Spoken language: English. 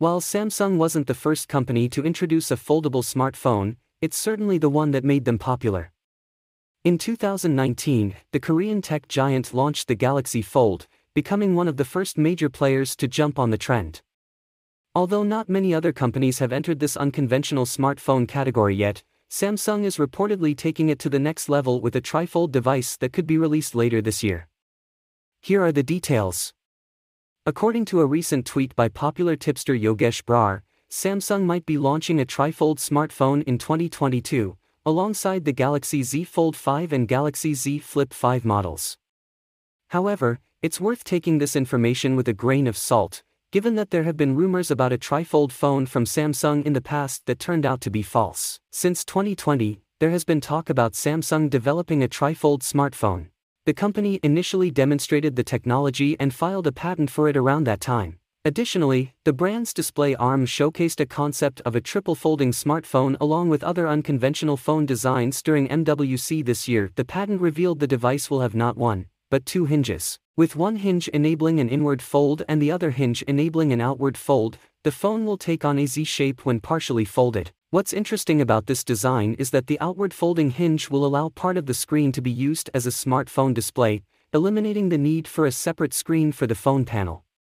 While Samsung wasn't the first company to introduce a foldable smartphone, it's certainly the one that made them popular. In 2019, the Korean tech giant launched the Galaxy Fold, becoming one of the first major players to jump on the trend. Although not many other companies have entered this unconventional smartphone category yet, Samsung is reportedly taking it to the next level with a trifold device that could be released later this year. Here are the details. According to a recent tweet by popular tipster Yogesh Brar, Samsung might be launching a trifold smartphone in 2022, alongside the Galaxy Z Fold 5 and Galaxy Z Flip 5 models. However, it's worth taking this information with a grain of salt, given that there have been rumors about a trifold phone from Samsung in the past that turned out to be false. Since 2020, there has been talk about Samsung developing a trifold smartphone. The company initially demonstrated the technology and filed a patent for it around that time. Additionally, the brand's display arm showcased a concept of a triple folding smartphone along with other unconventional phone designs during MWC this year. The patent revealed the device will have not one, but two hinges. With one hinge enabling an inward fold and the other hinge enabling an outward fold, the phone will take on a Z shape when partially folded. What's interesting about this design is that the outward folding hinge will allow part of the screen to be used as a smartphone display, eliminating the need for a separate screen for the phone panel.